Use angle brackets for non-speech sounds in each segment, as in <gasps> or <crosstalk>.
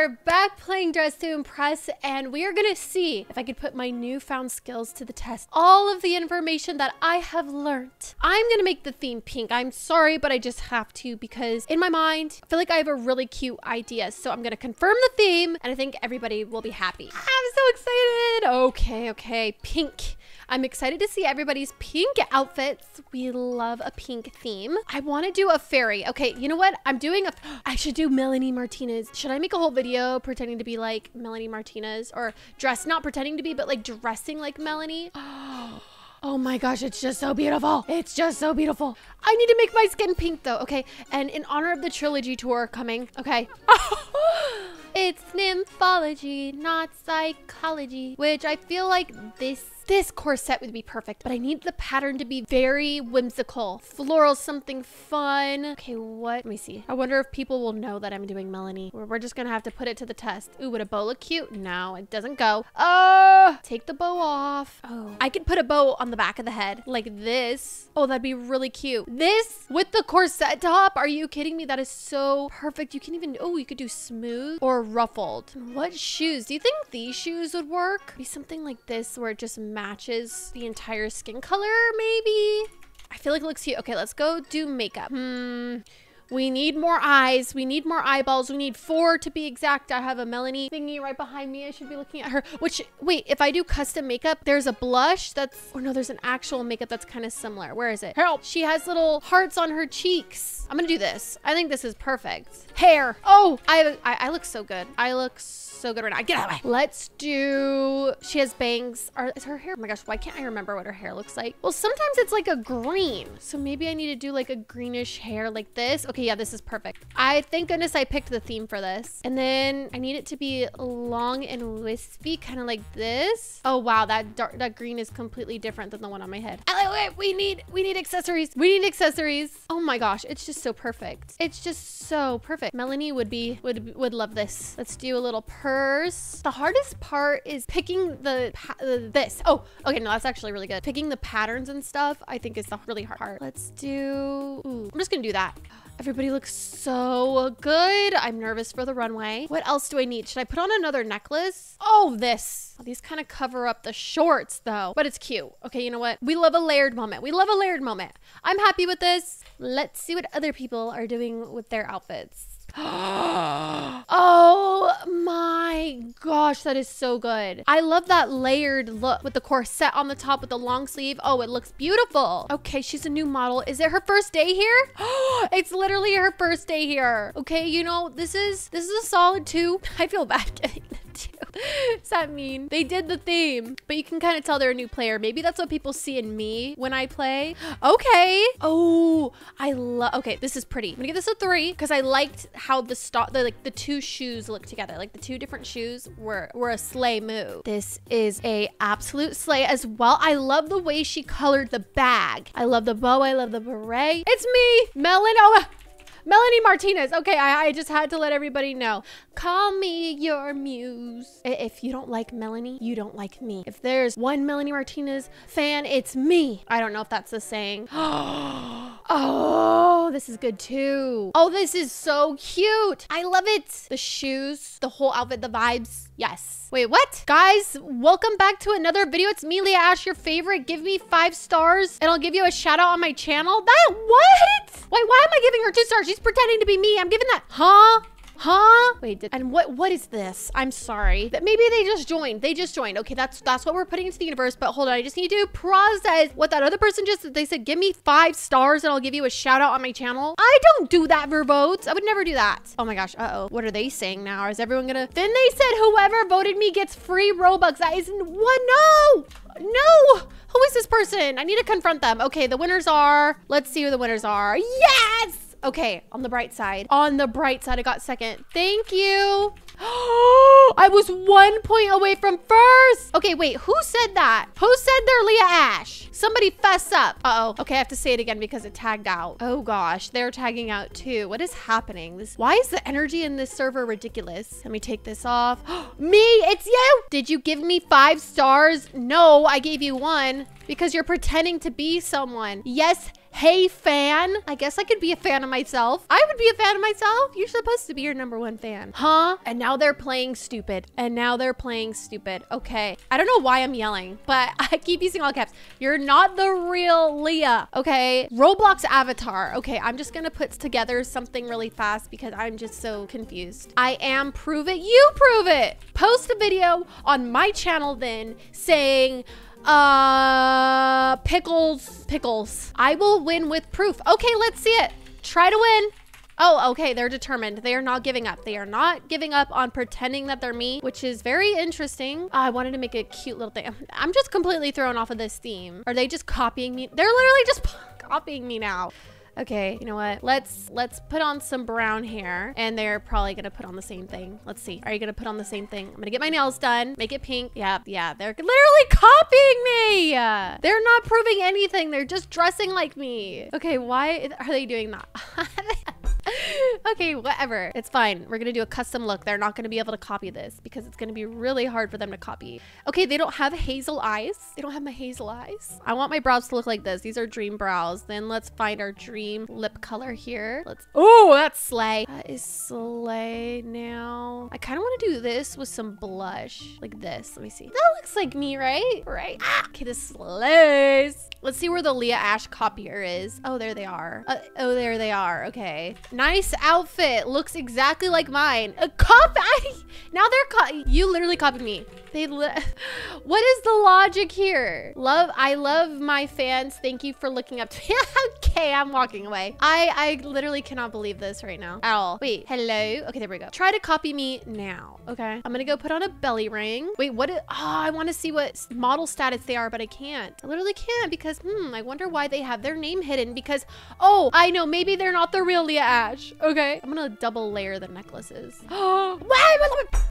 we're back playing Dress to Impress, and we are gonna see if I could put my newfound skills to the test. All of the information that I have learned. I'm gonna make the theme pink. I'm sorry, but I just have to because in my mind, I feel like I have a really cute idea. So I'm gonna confirm the theme, and I think everybody will be happy. I'm so excited. Okay, okay, pink. I'm excited to see everybody's pink outfits. We love a pink theme. I want to do a fairy. Okay, you know what? I'm doing a. <gasps> I should do Melanie Martinez. Should I make a whole video pretending to be like Melanie Martinez or dress, not pretending to be, but like dressing like Melanie? <gasps> Oh my gosh, it's just so beautiful. It's just so beautiful. I need to make my skin pink though. Okay. And in honor of the trilogy tour coming, okay. <laughs> it's nymphology, not psychology, which I feel like this this corset would be perfect, but I need the pattern to be very whimsical. Floral, something fun. Okay, what? Let me see. I wonder if people will know that I'm doing Melanie. We're just gonna have to put it to the test. Ooh, would a bow look cute? No, it doesn't go. Oh, take the bow off. Oh, I could put a bow on the back of the head like this. Oh, that'd be really cute. This with the corset top? Are you kidding me? That is so perfect. You can even, oh, you could do smooth or ruffled. What shoes? Do you think these shoes would work? Be something like this where it just matches the entire skin color, maybe? I feel like it looks cute. Okay, let's go do makeup. Hmm. We need more eyes. We need more eyeballs. We need four to be exact. I have a Melanie thingy right behind me. I should be looking at her. Which, wait, if I do custom makeup, there's a blush that's, or no, there's an actual makeup that's kind of similar. Where is it? Help. She has little hearts on her cheeks. I'm gonna do this. I think this is perfect. Hair. Oh, I, I, I look so good. I look so good right now. Get out of the way. Let's do, she has bangs. Are, is her hair, oh my gosh, why can't I remember what her hair looks like? Well, sometimes it's like a green. So maybe I need to do like a greenish hair like this. Okay, yeah, this is perfect. I thank goodness I picked the theme for this. And then I need it to be long and wispy, kind of like this. Oh wow, that dark, that green is completely different than the one on my head. Oh, wait, we need we need accessories. We need accessories. Oh my gosh, it's just so perfect. It's just so perfect. Melanie would be would would love this. Let's do a little purse. The hardest part is picking the uh, this. Oh, okay, no, that's actually really good. Picking the patterns and stuff, I think is the really hard part. Let's do. Ooh, I'm just gonna do that. Everybody looks so good. I'm nervous for the runway. What else do I need? Should I put on another necklace? Oh, this. These kind of cover up the shorts though, but it's cute. Okay, you know what? We love a layered moment. We love a layered moment. I'm happy with this. Let's see what other people are doing with their outfits. <gasps> oh my gosh, that is so good. I love that layered look with the corset on the top with the long sleeve. Oh, it looks beautiful. Okay, she's a new model. Is it her first day here? <gasps> it's literally her first day here. Okay, you know, this is this is a solid two. <laughs> I feel bad <laughs> Does that mean they did the theme, but you can kind of tell they're a new player. Maybe that's what people see in me when I play. <gasps> Okay. Oh, I love, okay, this is pretty. I'm gonna give this a three because I liked how the stock, the, like the two shoes look together. Like the two different shoes were, were a slay move. This is a absolute slay as well. I love the way she colored the bag. I love the bow. I love the beret. It's me, Melon. Oh, Melanie Martinez. Okay, I, I just had to let everybody know. Call me your muse. If you don't like Melanie, you don't like me. If there's one Melanie Martinez fan, it's me. I don't know if that's the saying. <gasps> oh, this is good too. Oh, this is so cute. I love it. The shoes, the whole outfit, the vibes. Yes. Wait, what? Guys, welcome back to another video. It's me, Leah Ashe, your favorite. Give me five stars and I'll give you a shout out on my channel. That, what? Wait, why am I giving her two stars? She's pretending to be me. I'm giving that, huh? Huh? Wait, did, and what what is this? I'm sorry. That maybe they just joined. They just joined. Okay, that's that's what we're putting into the universe. But hold on, I just need to process what that other person just they said. Give me five stars and I'll give you a shout out on my channel. I don't do that, for votes. I would never do that. Oh my gosh. Uh oh. What are they saying now? Is everyone gonna? Then they said whoever voted me gets free Robux. That is what? No. No! Who is this person? I need to confront them. Okay, the winners are, let's see who the winners are. Yes! Okay, on the bright side. On the bright side, I got second. Thank you. <gasps> I was one point away from first. Okay, wait, who said that? Who said they're Leah Ashe? Somebody fess up. Uh oh Okay, I have to say it again because it tagged out. Oh gosh, they're tagging out too. What is happening? This Why is the energy in this server ridiculous? Let me take this off. <gasps> me, it's you. Did you give me five stars? No, I gave you one because you're pretending to be someone. Yes, Hey, fan. I guess I could be a fan of myself. I would be a fan of myself. You're supposed to be your number one fan. Huh? And now they're playing stupid. And now they're playing stupid. Okay. I don't know why I'm yelling, but <laughs> I keep using all caps. You're not the real Leah. Okay. Roblox avatar. Okay. I'm just going to put together something really fast because I'm just so confused. I am prove it. You prove it. Post a video on my channel then saying, uh, pickles, pickles. I will win with proof. Okay, let's see it. Try to win. Oh, okay, they're determined. They are not giving up. They are not giving up on pretending that they're me, which is very interesting. Oh, I wanted to make a cute little thing. I'm just completely thrown off of this theme. Are they just copying me? They're literally just <laughs> copying me now. Okay, you know what? Let's let's put on some brown hair and they're probably gonna put on the same thing. Let's see. Are you gonna put on the same thing? I'm gonna get my nails done, make it pink. Yeah, yeah, they're literally copying me. They're not proving anything. They're just dressing like me. Okay, why are they doing that? <laughs> okay, whatever. It's fine. We're gonna do a custom look. They're not gonna be able to copy this because it's gonna be really hard for them to copy. Okay, they don't have hazel eyes. They don't have my hazel eyes. I want my brows to look like this. These are dream brows. Then let's find our dream lip color here. Let's, oh, that's slay. That is slay now. I kind of want to do this with some blush like this. Let me see. That looks like me, right? Right. Ah, okay, this slays. Let's see where the Leah Ashe copier is. Oh, there they are. Uh, oh, there they are. Okay. Nice outfit. Looks exactly like mine. A copy. <laughs> now they're co You literally copied me. They <laughs> what is the logic here? Love, I love my fans. Thank you for looking up to me. <laughs> okay, I'm walking away. I, I literally cannot believe this right now at all. Wait, hello? Okay, there we go. Try to copy me now, okay? I'm gonna go put on a belly ring. Wait, what? Is, oh, I wanna see what model status they are, but I can't. I literally can't because, hmm, I wonder why they have their name hidden because, oh, I know, maybe they're not the real Leah Ashe. Okay, I'm gonna double layer the necklaces. <gasps> Oh,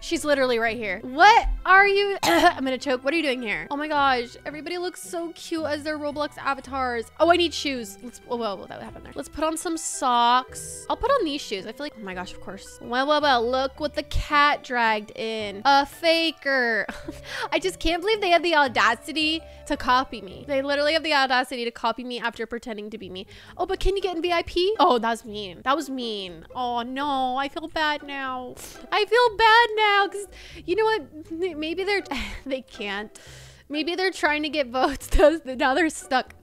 she's literally right here. What are you? <laughs> I'm gonna choke. What are you doing here? Oh my gosh. Everybody looks so cute as their Roblox avatars. Oh, I need shoes. Let's, whoa, whoa, whoa, that happened there. Let's put on some socks. I'll put on these shoes. I feel like, oh my gosh, of course. Well, well, well, look what the cat dragged in. A faker. <laughs> I just can't believe they have the audacity to copy me. They literally have the audacity to copy me after pretending to be me. Oh, but can you get in VIP? Oh, that's mean. That was mean. Oh no, I feel bad now. I feel bad now you know what? Maybe they're <laughs> they can't. Maybe they're trying to get votes. <laughs> now they're stuck.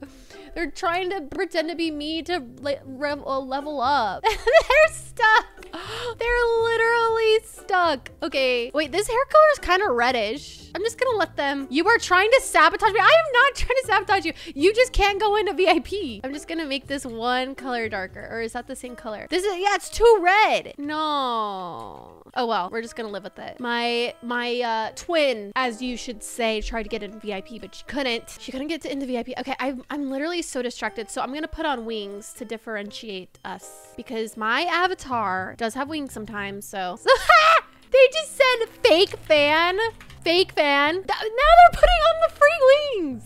They're trying to pretend to be me to uh, level up. <laughs> they're stuck. <gasps> They're literally stuck. Okay, wait, this hair color is kind of reddish. I'm just gonna let them. You are trying to sabotage me. I am not <laughs> trying to sabotage you. You just can't go into VIP. I'm just gonna make this one color darker. Or is that the same color? This is, yeah, it's too red. No. Oh well, we're just gonna live with it. My my uh, twin, as you should say, tried to get into VIP, but she couldn't. She couldn't get into VIP. Okay, I'm, I'm literally so distracted. So I'm gonna put on wings to differentiate us because my avatar does have wings sometimes. So, so <laughs> they just said fake fan, fake fan. Now they're putting on the free wings.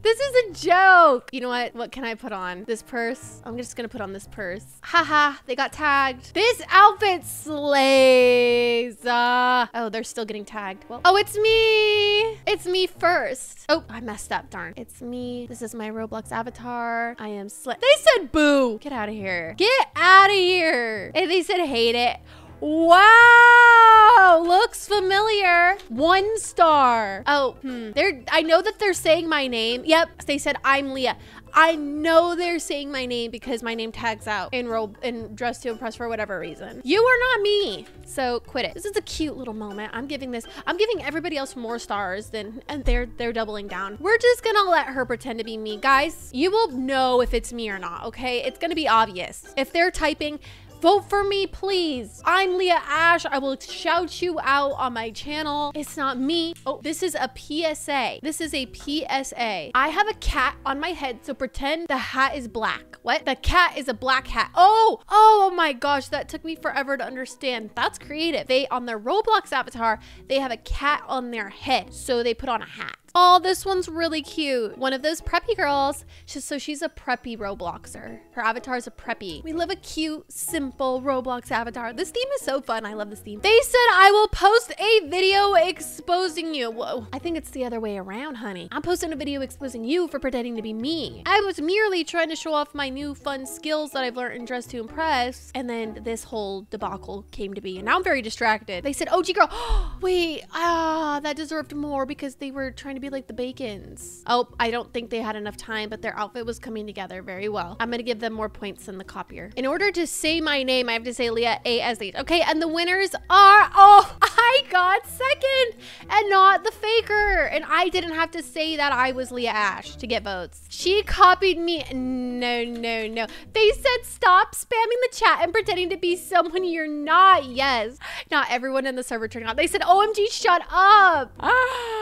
This is a joke. You know what? What can I put on? This purse. I'm just gonna put on this purse. Haha, they got tagged. This outfit slays. Uh, oh, they're still getting tagged. Well, oh, it's me. It's me first. Oh, I messed up, darn. It's me. This is my Roblox avatar. I am slay. They said boo. Get out of here. Get out of here. And they said hate it. Wow, looks familiar. One star. Oh, hmm. They're, I know that they're saying my name. Yep, they said I'm Leah. I know they're saying my name because my name tags out in roll in dress to impress for whatever reason. You are not me. So quit it. This is a cute little moment. I'm giving this, I'm giving everybody else more stars than, and they're, they're doubling down. We're just gonna let her pretend to be me. Guys, you will know if it's me or not, okay? It's gonna be obvious. If they're typing, Vote for me, please. I'm Leah Ashe. I will shout you out on my channel. It's not me. Oh, this is a PSA. This is a PSA. I have a cat on my head, so pretend the hat is black. What? The cat is a black hat. Oh, oh, oh my gosh, that took me forever to understand. That's creative. They, on their Roblox avatar, they have a cat on their head, so they put on a hat. Oh, this one's really cute. One of those preppy girls. She's, so she's a preppy Robloxer. Her avatar is a preppy. We live a cute, simple Roblox avatar. This theme is so fun. I love this theme. They said I will post a video exposing you. Whoa. I think it's the other way around, honey. I'm posting a video exposing you for pretending to be me. I was merely trying to show off my new fun skills that I've learned in Dress to Impress. And then this whole debacle came to be. And now I'm very distracted. They said, OG girl, <gasps> wait, ah, that deserved more because they were trying to be like the Bacons. Oh, I don't think they had enough time, but their outfit was coming together very well. I'm gonna give them more points than the copier. In order to say my name, I have to say Leah A-S-H. Okay, and the winners are, oh, <laughs> I got second and not the faker. And I didn't have to say that I was Leah Ashe to get votes. She copied me. No, no, no. They said stop spamming the chat and pretending to be someone you're not. Yes. Not everyone in the server turned out. They said, OMG, shut up. Ah.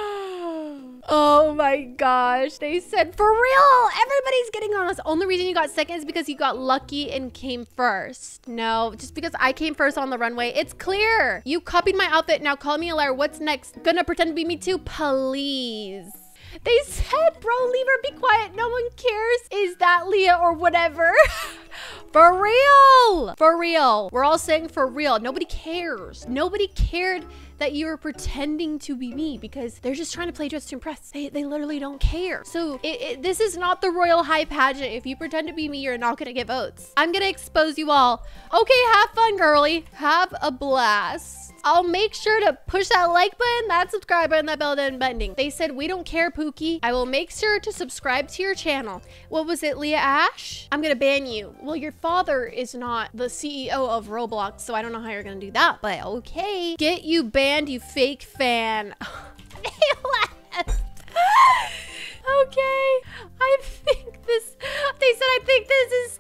Oh my gosh. They said, for real, everybody's getting on us. Only reason you got second is because you got lucky and came first. No, just because I came first on the runway. It's clear. You copied my outfit. Now call me a liar. What's next? Gonna pretend to be me too? Please. They said, bro, leave her, be quiet. No one cares. Is that Leah or whatever? <laughs> for real. For real. We're all saying for real. Nobody cares. Nobody cared that you're pretending to be me because they're just trying to play dress to impress. They, they literally don't care. So it, it, this is not the Royale High pageant. If you pretend to be me, you're not to get votes. I'm to expose you all. Okay, have fun, girly. Have a blast. I'll make sure to push that like button, that subscribe button, that bell button bending. They said, we don't care, Pookie. I will make sure to subscribe to your channel. What was it, Leah Ashe? I'm gonna ban you. Well, your father is not the CEO of Roblox, so I don't know how you're gonna do that, but okay. Get you banned, you fake fan. they <laughs> left. okay. I think this, they said, I think this is.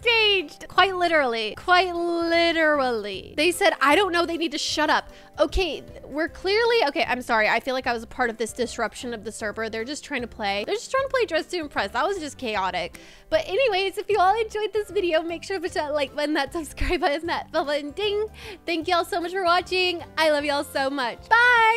Quite literally. Quite literally. They said, I don't know. They need to shut up. Okay, we're clearly, okay, I'm sorry. I feel like I was a part of this disruption of the server. They're just trying to play. They're just trying to play Dress to Impress. That was just chaotic. But anyways, if you all enjoyed this video, make sure to push that like button, that subscribe button, that bell button, ding. Thank y'all so much for watching. I love y'all so much. Bye.